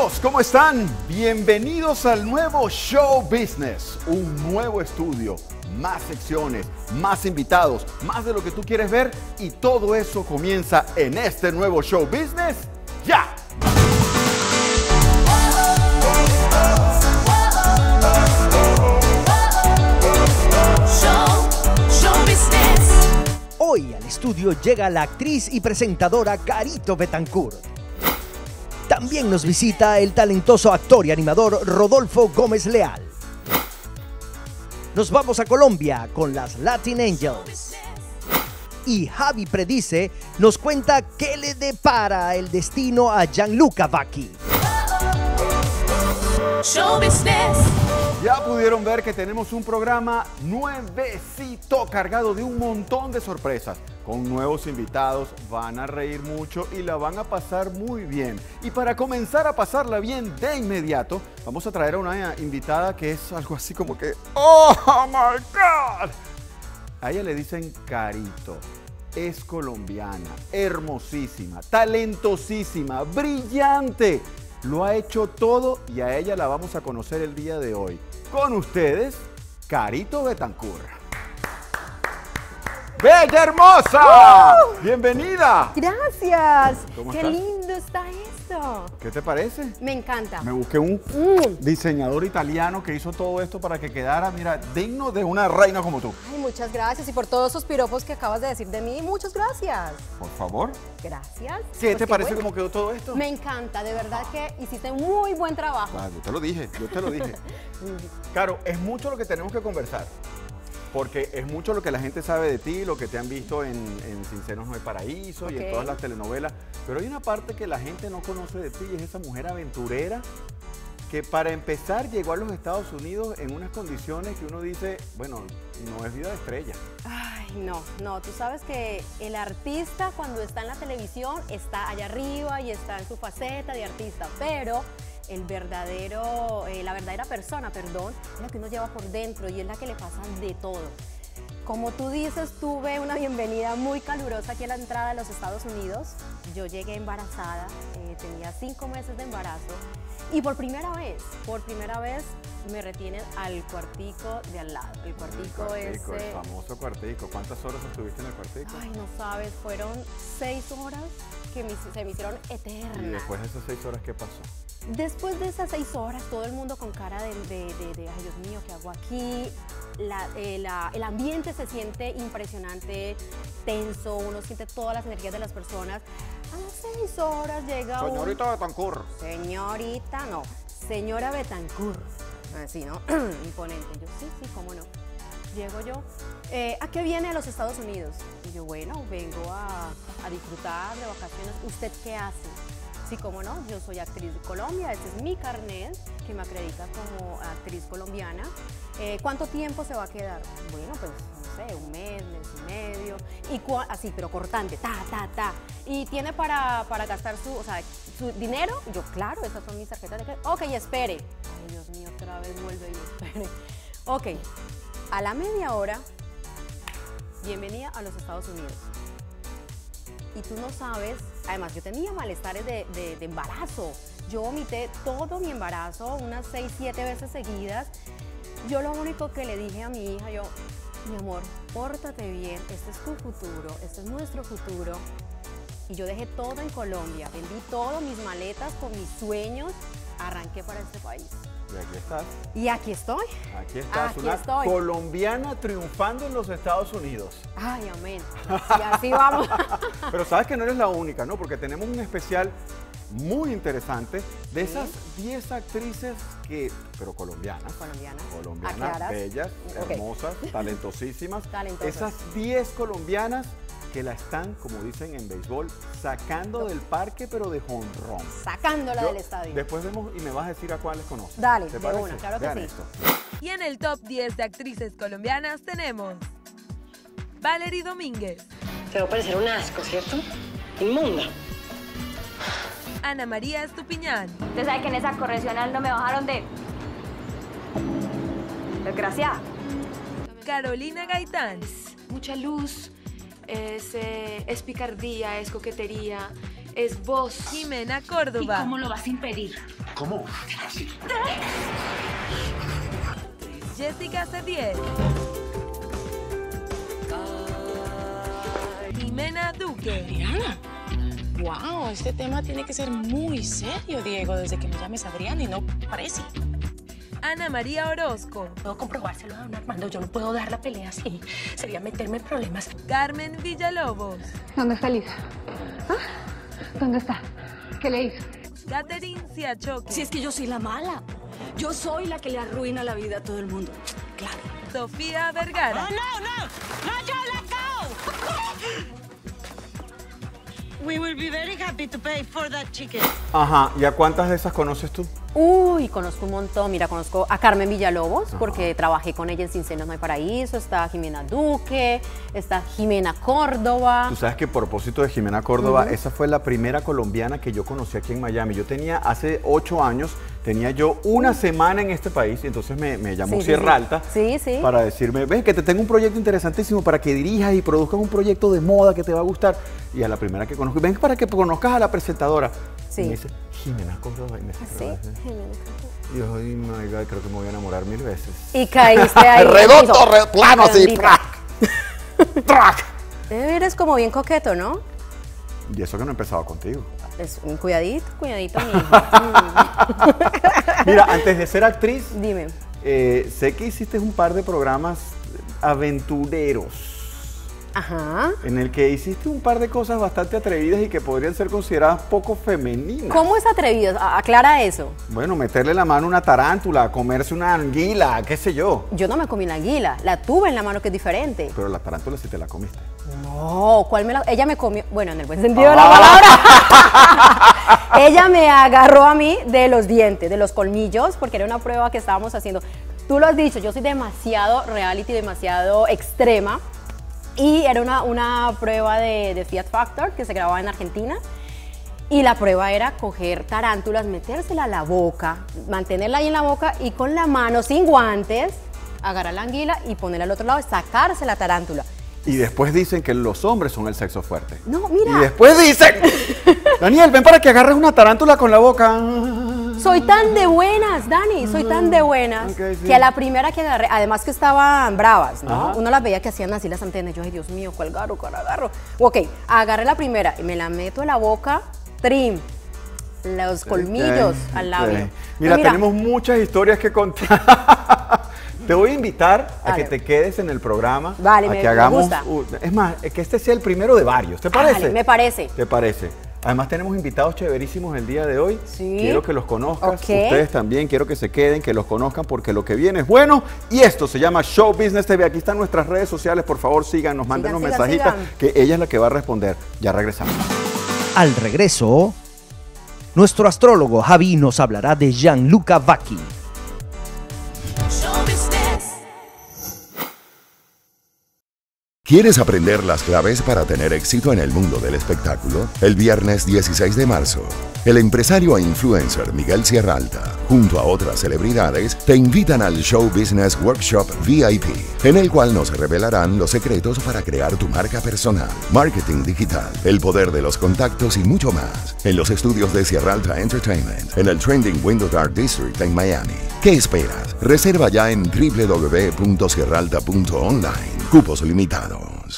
amigos, ¿cómo están? Bienvenidos al nuevo Show Business, un nuevo estudio, más secciones, más invitados, más de lo que tú quieres ver y todo eso comienza en este nuevo Show Business ya. Show, show business. Hoy al estudio llega la actriz y presentadora Carito Betancourt. También nos visita el talentoso actor y animador Rodolfo Gómez Leal. Nos vamos a Colombia con las Latin Angels. Y Javi Predice nos cuenta qué le depara el destino a Gianluca Vacchi. Ya pudieron ver que tenemos un programa nuevecito cargado de un montón de sorpresas. Con nuevos invitados van a reír mucho y la van a pasar muy bien. Y para comenzar a pasarla bien de inmediato, vamos a traer a una invitada que es algo así como que ¡Oh my God! A ella le dicen Carito. Es colombiana, hermosísima, talentosísima, brillante. Lo ha hecho todo y a ella la vamos a conocer el día de hoy. Con ustedes, Carito Betancur. ¡Bella hermosa! ¡Bienvenida! Gracias. ¿Cómo Qué estás? lindo está esto. ¿Qué te parece? Me encanta. Me busqué un Mm. diseñador italiano que hizo todo esto para que quedara, mira, digno de una reina como tú. Ay, muchas gracias. Y por todos esos piropos que acabas de decir de mí, muchas gracias. Por favor. Gracias. ¿Qué Pues te parece bueno. cómo quedó todo esto? Me encanta, de verdad que hiciste muy buen trabajo. Yo te lo dije, yo te lo dije. Claro, es mucho lo que tenemos que conversar. Porque es mucho lo que la gente sabe de ti, lo que te han visto en, en Sinceros No hay Paraíso y en todas las telenovelas. Pero hay una parte que la gente no conoce de ti y es esa mujer aventurera que para empezar llegó a los Estados Unidos en unas condiciones que uno dice, bueno, no es vida de estrella. Ay, no, no. Tú sabes que el artista cuando está en la televisión está allá arriba y está en su faceta de artista, pero el verdadero, eh, la verdadera persona, perdón, es la que uno lleva por dentro y es la que le pasa de todo. Como tú dices, tuve una bienvenida muy calurosa aquí a la entrada de los Estados Unidos. Yo llegué embarazada, eh, tenía cinco meses de embarazo y por primera vez, por primera vez me retienen al cuartico de al lado. El cuartico, cuartico, ese... el famoso cuartico. ¿Cuántas horas estuviste en el cuartico? Ay, no sabes, fueron seis horas que me- se me hicieron y eternas. después de esas seis horas, ¿qué pasó? Después de esas seis horas, todo el mundo con cara de, de- de- de, ay Dios mío, ¿qué hago aquí? La- eh, la- el ambiente se siente impresionante, tenso, uno siente todas las energías de las personas. A las seis horas llega un... Señorita Betancur. Señorita, no, señora Betancourt. Así, ¿no? Imponente. Yo, sí, sí, cómo no. Llego yo. eh, ¿A qué viene a los Estados Unidos? Y yo, bueno, vengo a, a disfrutar de vacaciones. ¿Usted qué hace? Sí, cómo no, yo soy actriz de Colombia, este es mi carnet que me acredita como actriz colombiana. Eh, ¿Cuánto tiempo se va a quedar? Bueno, pues no sé, un mes, mes y medio. Y así, pero cortante, ta, ta, ta. Y tiene para, para gastar su, o sea, su dinero. Yo, claro, esas son mis tarjetas de. Ok, espere. Ay, Dios mío, otra vez vuelve y espere. Ok, a la media hora, bienvenida a los Estados Unidos y tú no sabes, además yo tenía malestares de, embarazo, yo vomité todo mi embarazo unas 6, 7 veces seguidas. Yo lo único que le dije a mi hija, yo, mi amor, pórtate bien, este es tu futuro, este es nuestro futuro. Y yo dejé todo en Colombia, vendí todas mis maletas con mis sueños, arranqué para este país. Y aquí estás. Y aquí estoy. Aquí estás, Aquí una estoy. colombiana triunfando en los Estados Unidos. Ay, amén. Y así vamos. Pero sabes que no eres la única, ¿no? Porque tenemos un especial muy interesante de esas 10 actrices que, pero colombianas. Colombianas. Colombianas, bellas, hermosas, talentosísimas. Talentosas. Esas 10 colombianas que la están, como dicen en béisbol, sacando del parque, pero de jonrón. Sacándola Yo- del estadio. Después vemos y me vas a decir a cuáles conoces. Dale, ¿Te de parece? una, claro que Vean sí. esto. Y en el top 10 de actrices colombianas tenemos Valerie Domínguez, Te va a parecer un asco, ¿cierto? Inmunda. Ana María Estupiñán, Usted sabe que en esa correccional no me bajaron de... Desgraciada. Carolina Gaitán, mucha luz, es, eh, es picardía, es coquetería, es voz. Jimena ¿Y Córdoba, cómo lo vas a impedir? ¿Cómo? Jessica C10. Jimena Duque. Adriana. Wow, este tema tiene que ser muy serio, Diego, desde que me llames Adriana y no parece. Ana María Orozco. Puedo comprobárselo a don Armando, yo no puedo dar la pelea así. Sería meterme en problemas. Carmen Villalobos. ¿Dónde está Lisa? ¿Ah? ¿Dónde está? ¿Qué le hizo? Catherine Siachoque. Si es que yo soy la mala. Yo soy la que le arruina la vida a todo el mundo. Claro. Sofía Vergara. Oh, no, no. No, yo let go. We will be very happy to pay for that chicken. Ajá, ¿y a cuántas de esas conoces tú? Uy, conozco un montón. Mira, conozco a Carmen Villalobos porque trabajé con ella en Sin No hay Paraíso. Está Jimena Duque, está Jimena Córdoba. Tú sabes que a propósito de Jimena Córdoba, esa fue la primera colombiana que yo conocí aquí en Miami. Yo tenía hace ocho años, tenía yo una semana en este país y entonces me, me llamó Sí, Sierra sí. Alta Sí, para decirme, ven que te tengo un proyecto interesantísimo para que dirijas y produzcas un proyecto de moda que te va a gustar. Y a la primera que conozco, ven para que conozcas a la presentadora. Sí. Y me dice, Jimena. Y me dice, Sí, Y yo, ay, my God, creo que me voy a enamorar mil veces. Y caíste ahí. Redondo, re- plano así. ¡prac! Eres como bien coqueto, ¿no? Y eso que no empezaba contigo. Es un cuidadito, cuidadito, mi Mira, antes de ser actriz, Dime. eh, sé que hiciste un par de programas aventureros. Ajá. En el que hiciste un par de cosas bastante atrevidas y que podrían ser consideradas poco femeninas. ¿Cómo es atrevido? Aclara eso. Bueno, meterle la mano a una tarántula, comerse una anguila, qué sé yo. Yo no me comí la anguila, la tuve en la mano que es diferente. Pero la tarántula sí te la comiste. No, ¿cuál me la.? Ella me comió. Bueno, en el buen sentido de la palabra. ella me agarró a mí de los dientes, de los colmillos, porque era una prueba que estábamos haciendo. Tú lo has dicho, yo soy demasiado reality, demasiado extrema. Y era una, una prueba de, de Fiat Factor que se grababa en Argentina. Y la prueba era coger tarántulas, metérsela a la boca, mantenerla ahí en la boca y con la mano, sin guantes, agarrar la anguila y ponerla al otro lado y sacarse la tarántula. Y después dicen que los hombres son el sexo fuerte. No, Y mira, después dicen, Daniel, ven para que agarres una tarántula con la boca. Soy tan de buenas, Dani, soy tan de buenas sí. que a la primera que agarré, además que estaban bravas, ¿no? Ajá. Uno las veía que hacían así las antenas, yo, ay Dios mío, ¿cuál agarro, cuál agarro? Ok, agarré la primera y me la meto en la boca, trim, los colmillos al labio. Mira, tenemos muchas historias que contar. Te voy a invitar a que te quedes en el programa. Vale, a me- que me hagamos. gusta. un- es más, que este sea el primero de varios. ¿Te parece? Dale, me parece. ¿Te parece? Además tenemos invitados chéverísimos el día de hoy. Sí. Quiero que los conozcas. Ok. Ustedes también quiero que se queden, que los conozcan porque lo que viene es bueno. Y esto se llama Show Business TV. Aquí están nuestras redes sociales. Por favor, síganos, mándenos sigan, mensajitas sigan. que ella es la que va a responder. Ya regresamos. Al regreso, nuestro astrólogo Javi nos hablará de Gianluca Vacchi. ¿Quieres aprender las claves para tener éxito en el mundo del espectáculo? El viernes 16 de marzo, el empresario e influencer Miguel Sierra Alta, junto a otras celebridades, te invitan al Show Business Workshop VIP, en el cual nos revelarán los secretos para crear tu marca personal, marketing digital, el poder de los contactos y mucho más, en los estudios de Sierra Alta Entertainment, en el Trending Window Dark District en Miami. ¿Qué esperas? Reserva ya en www.sierralta.online. Cupos limitados.